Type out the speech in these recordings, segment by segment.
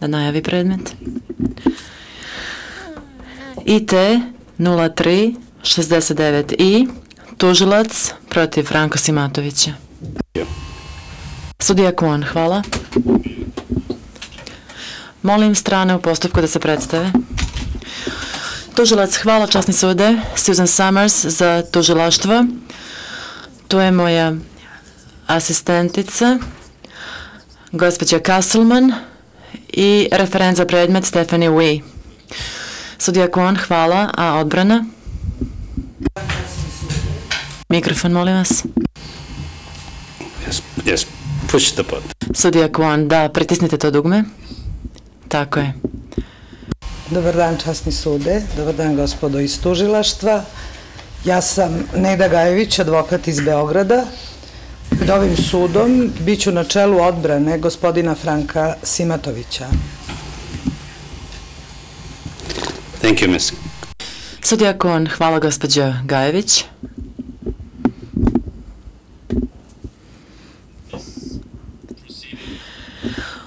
da najavi predmet. IT 03 69i, tužilac protiv Franko Simatovića. Sudija Kuon, hvala. Molim strane u postupku da se predstave. Tužilac, hvala časni sude, Susan Summers za tužilaštvo. Tu je moja asistentica, gospođa Castleman i referent za predmet Stephanie Wee. Sudija Kuon, hvala. A odbrana? Mikrofon, molim vas. Yes, yes, push the button. Sudija Kuon, da, pritisnite to dugme. Tako je. Dobar dan, časni sude. Dobar dan, gospodo iz tužilaštva. Ja sam Neda Gajević, advokat iz Beograda. Pred ovim sudom biću na čelu odbrane gospodina Franka Simatovića. Thank you, Ms. Sudija Kuon, hvala gospođo Gajević.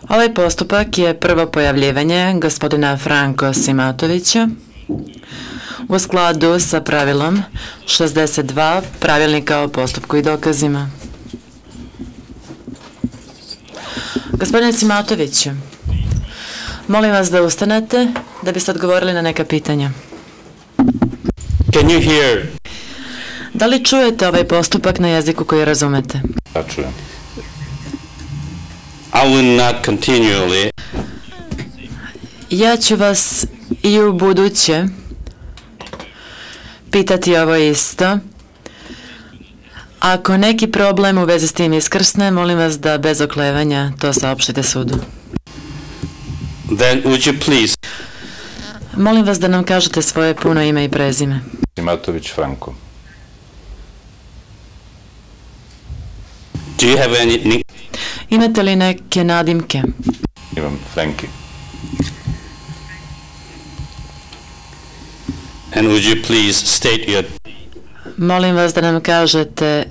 Ovaj postupak je prvo pojavljivanje gospodina Franko Simatovića u skladu sa pravilom 62 pravilnika o postupku i dokazima. Gospodine Simatoviću, molim vas da ustanete da biste odgovorili na neka pitanja. Can you hear? Da li čujete ovaj postupak na jeziku koji razumete? Ja čujem. I will not continually. Ja ću vas i u buduće pitati ovo isto. Ako neki problem u vezi s tim iskrsne, molim vas da bez oklevanja to saopštite sudu. Then would you please? Molim vas da nam kažete svoje puno ime i prezime. Simatović Franko. Do you have any? Imate li neke nadimke? Imam Franki. And would you please state your Molim vas da nam kažete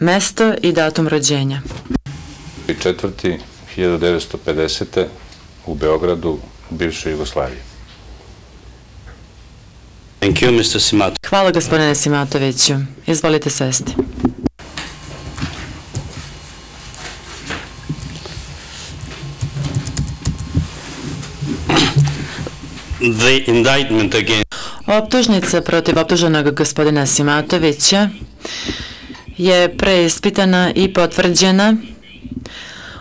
mesto i datum rođenja. I četvrti 1950. u Beogradu, u bivšoj Jugoslaviji. Thank you, Mr. Simat. Hvala gospodine Simatoviću. Izvolite sesti. The indictment against Optužnica protiv optuženog gospodina Simatovića je preispitana i potvrđena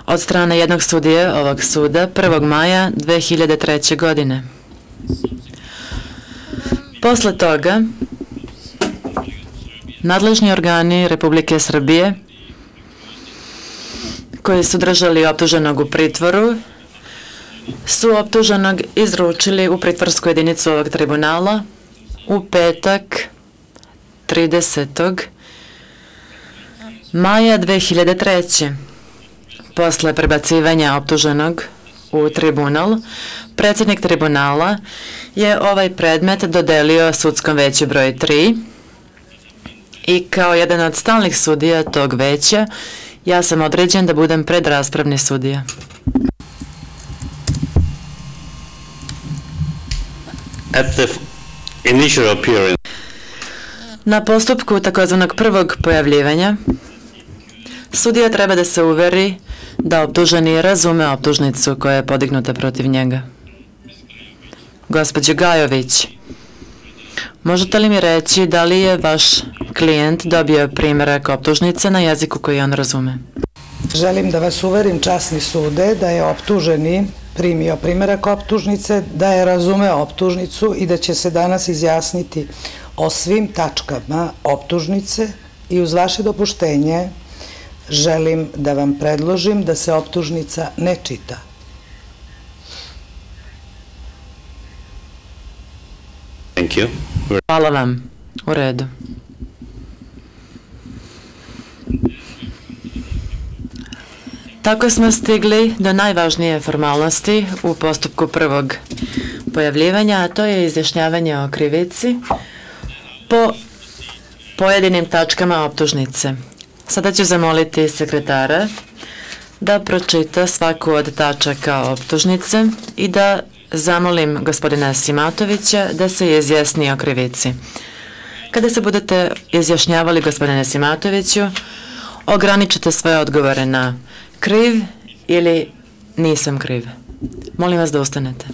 od strane jednog sudije ovog suda 1. maja 2003. godine. Posle toga, nadležni organi Republike Srbije koji su držali optuženog u pritvoru su optuženog izručili u pritvorsku jedinicu ovog tribunala u petak 30. maja 2003. Posle prebacivanja optuženog u tribunal, predsjednik tribunala je ovaj predmet dodelio sudskom veću broj 3 i kao jedan od stalnih sudija tog veća ja sam određen da budem predraspravni sudija. at the initial appearance. Na postupku takozvanog prvog pojavljivanja, sudija treba da se uveri da optuženi razume optužnicu koja je podignuta protiv njega. Gospodje Gajović, možete li mi reći da li je vaš klijent dobio primjerak optužnice na jeziku koji on razume? Želim da vas uverim, časni sude, da je optuženi primio primerak optužnice, da je razumeo optužnicu i da će se danas izjasniti o svim tačkama optužnice i uz vaše dopuštenje želim da vam predložim da se optužnica ne čita. Thank you. We're- Hvala vam. U redu. Tako smo stigli do najvažnije formalnosti u postupku prvog pojavljivanja, a to je izjašnjavanje o krivici po pojedinim tačkama optužnice. Sada ću zamoliti sekretara da pročita svaku od tačaka optužnice i da zamolim gospodina Simatovića da se izjasni o krivici. Kada se budete izjašnjavali gospodine Simatoviću, ograničite svoje odgovore na kriv ili nisam kriv. Molim vas da ustanete.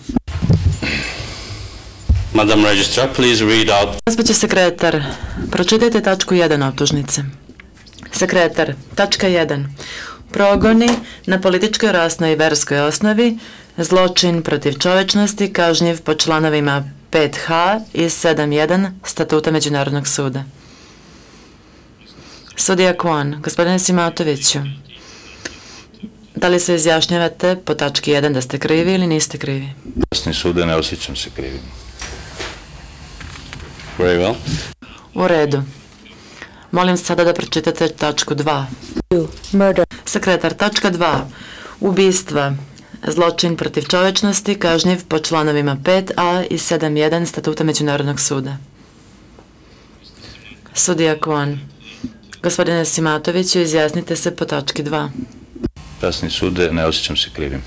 Madam Registrar, please read out. Gospođo sekretar, pročitajte tačku 1 optužnice. Sekretar, tačka 1. Progoni na političkoj, rasnoj i verskoj osnovi, zločin protiv čovečnosti kažnjiv po članovima 5H i 7.1 Statuta Međunarodnog suda. Sudija Kwan, gospodine Simatoviću, da li se izjašnjavate po tački 1 da ste krivi ili niste krivi? Časni sude, ne osjećam se krivim. Very well. U redu. Molim sada da pročitate tačku 2. murder, Sekretar, tačka 2. Ubistva. Zločin protiv čovečnosti kažnjiv po članovima 5a i 7.1 Statuta Međunarodnog suda. Sudija Kwon. Gospodine Simatoviću, izjasnite se po tački 2. Časni sude, ne osjećam se krivim.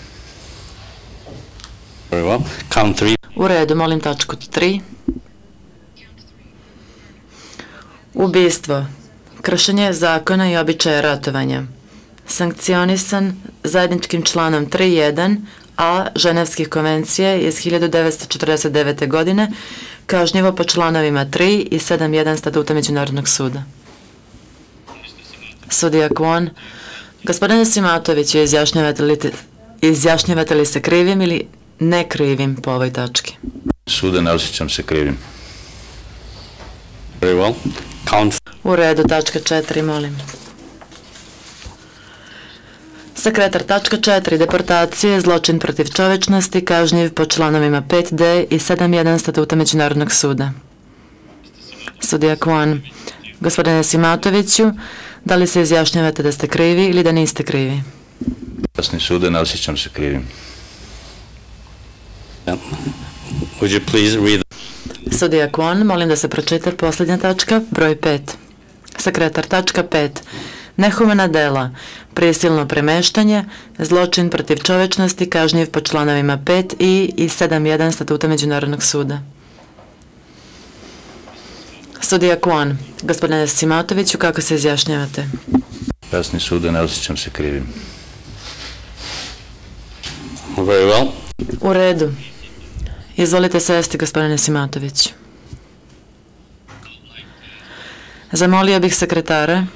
Very well. Count three. U redu, molim tačku 3. Ubistvo. Kršenje zakona i običaja ratovanja. Sankcionisan zajedničkim članom 3.1 a Ženevskih konvencije iz 1949. godine kažnjivo po članovima 3 i 7.1 Statuta Međunarodnog suda. Sudija Kwon, gospodine Simatoviću, izjašnjavate li, te- izjašnjavate li se krivim ili ne krivim po ovoj tački? Sude, ne osjećam se krivim. Very well. Count U redu, tačka 4, molim. Sekretar, tačka 4, deportacije, zločin protiv čovečnosti, kažnjiv po članovima 5D i 7.1 Statuta Međunarodnog suda. Sudija Kwan, gospodine Simatoviću, da li se izjašnjavate da ste krivi ili da niste krivi? Časni sude, ne osjećam se krivim. Yeah. Would you please read Sudija Kwon, molim da se pročita posljednja tačka, broj 5. Sekretar, tačka 5. Nehumana dela, prisilno premeštanje, zločin protiv čovečnosti, kažnjiv po članovima 5 i i 7.1 Statuta Međunarodnog suda. Sudija Kwon, gospodine Simatoviću, kako se izjašnjavate? Časni sude, ne osjećam se krivim. Very well. U redu. Izvolite sesti, gospodine Simatović. Zamolio bih sekretara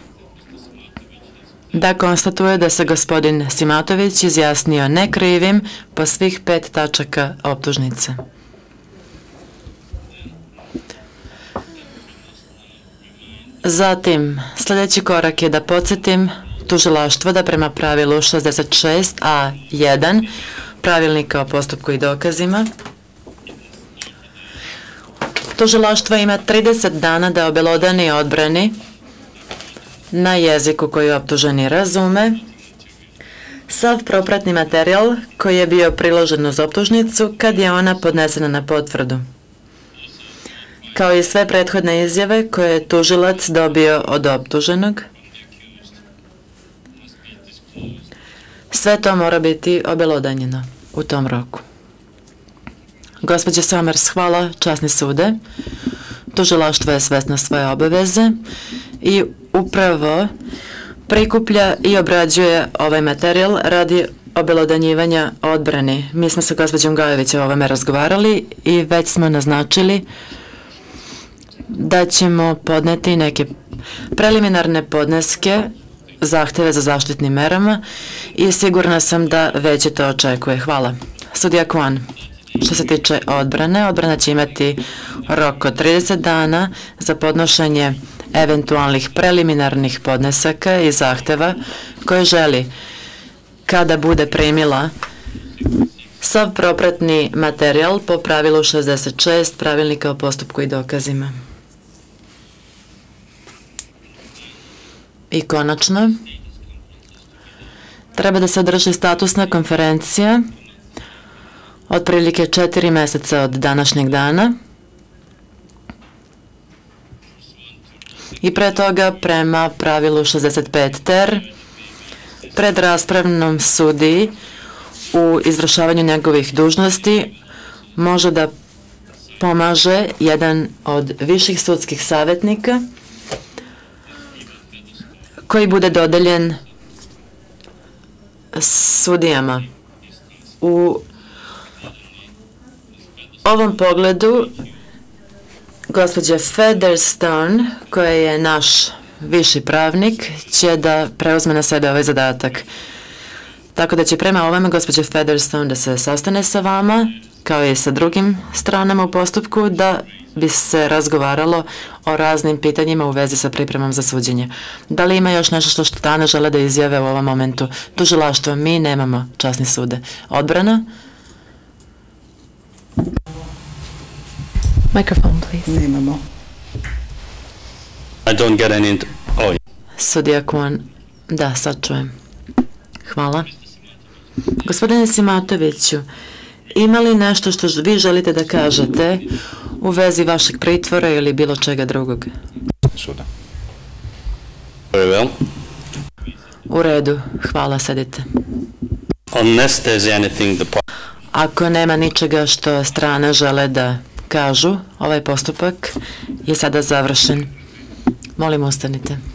da konstatuje da se gospodin Simatović izjasnio nekrivim po svih pet tačaka optužnice. Zatim, sljedeći korak je da podsjetim tužilaštvo da prema pravilu 66a1 pravilnika o postupku i dokazima tužilaštvo ima 30 dana da obelodani odbrani na jeziku koji optuženi razume sav propratni materijal koji je bio priložen uz optužnicu kad je ona podnesena na potvrdu kao i sve prethodne izjave koje je tužilac dobio od optuženog. Sve to mora biti obelodanjeno u tom roku. Gospođe Somers, hvala, časni sude. Tužilaštvo je svesno svoje obaveze i upravo prikuplja i obrađuje ovaj materijal radi obelodanjivanja odbrani. Mi smo sa gospođom Gajović o ovome razgovarali i već smo naznačili da ćemo podneti neke preliminarne podneske zahteve za zaštitnim merama i sigurna sam da već to očekuje. Hvala. Sudija Kwan, što se tiče odbrane, odbrana će imati rok od 30 dana za podnošenje eventualnih preliminarnih podnesaka i zahteva koje želi kada bude primila sav propratni materijal po pravilu 66 pravilnika o postupku i dokazima. I konačno, treba da se održi statusna konferencija otprilike četiri meseca od današnjeg dana. I pre toga prema pravilu 65 ter pred raspravnom sudiji u izvršavanju njegovih dužnosti može da pomaže jedan od viših sudskih savjetnika koji bude dodeljen sudijama. U ovom pogledu gospođa Featherstone, koja je naš viši pravnik, će da preuzme na sebe ovaj zadatak. Tako da će prema ovome gospođa Featherstone da se sastane sa vama, kao i sa drugim stranama u postupku, da bi se razgovaralo o raznim pitanjima u vezi sa pripremom za suđenje. Da li ima još nešto što strane žele da izjave u ovom momentu? Tužilaštvo, mi nemamo časni sude. Odbrana? Microphone, please. Nemamo. I don't get any, oh, Sudija Kuan, da, sad čujem. Hvala. Gospodine Simatoviću, ima li nešto što vi želite da kažete u vezi vašeg pritvora ili bilo čega drugog? Suda. U redu, hvala, sedite. Ako nema ničega što strane žele da kažu, ovaj postupak je sada završen. Molim, ustanite.